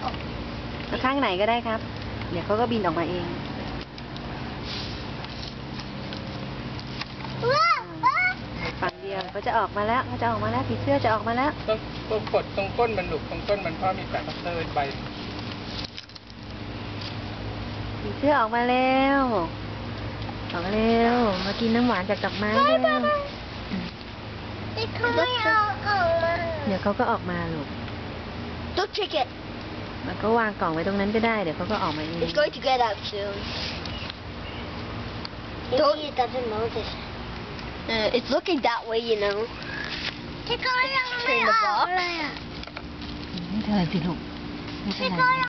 เอาข้างไหนก็ได้ครับ เดี๋ยวเขาก็บินออกมาเองฝั่งเดียวเขาจะออกมาแล้วเขาจะออกมาแล้วผีเสื้อจะออกมาแล้ว ต้องต้องกดตรงก้นมันหลุกตรงก้นมันเพราะมีแปะพัตเตอร์ใบผีเสื้อออกมาแล้วออกมาเร็วมากินน้ำหวานจากดอกไม้เร็วเขาไม่เอาออกมาเดี๋ยวเขาก็ออกมาลูก Don't check it. มันก็วางกล่องไว้ตรงนั้นก็ได้ เดี๋ยวเขาก็ออกมาเอง It's going to get out soon. Don't. It doesn't notice. Uh, it's looking that way, you know. Turn the box. ไม่เป็นไรสิลูกไม่เป็นไร